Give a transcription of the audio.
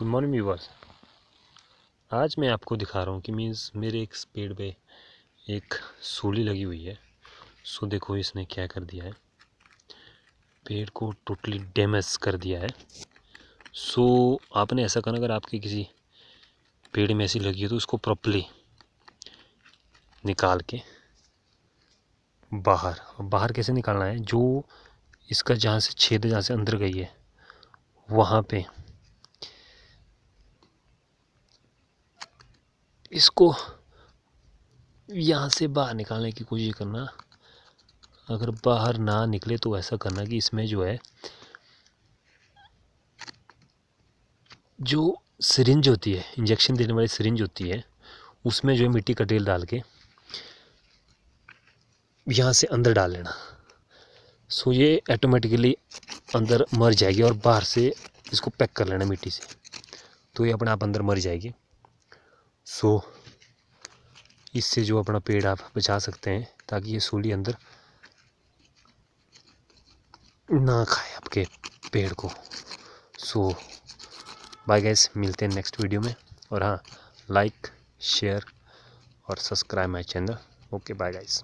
Good morning viewers. आज मैं आपको दिखा रहा हूँ कि मीन्स मेरे एक पेड़ पे एक सूली लगी हुई है। सो देखो इसने क्या कर दिया है। पेड़ को टोटली डैमेज कर दिया है। सो आपने ऐसा करना अगर आपके किसी पेड़ में ऐसी लगी है तो उसको प्रॉपरली निकाल के बाहर बाहर कैसे निकालना है? जो इसका जहाँ से छेद जहाँ से अंदर गई है, वहाँ पे इसको यहाँ से बाहर निकालने की कोशिश करना। अगर बाहर ना निकले तो ऐसा करना कि इसमें जो है, जो सिरिंज होती है इंजेक्शन देने वाली सिरिंज होती है, उसमें जो है मिट्टी का तेल डाल के यहाँ से अंदर डाल लेना। सो ये ऑटोमेटिकली अंदर मर जाएगी और बाहर से इसको पैक कर लेना मिट्टी से। तो ये अपने आप अंदर मर जाएगी। सो इससे जो अपना पेड़ आप बचा सकते हैं, ताकि ये सूली अंदर ना खाए आपके पेड़ को। सो बाय गैस मिलते हैं नेक्स्ट वीडियो में। और हाँ लाइक शेयर और subscribe my channel okay bye guys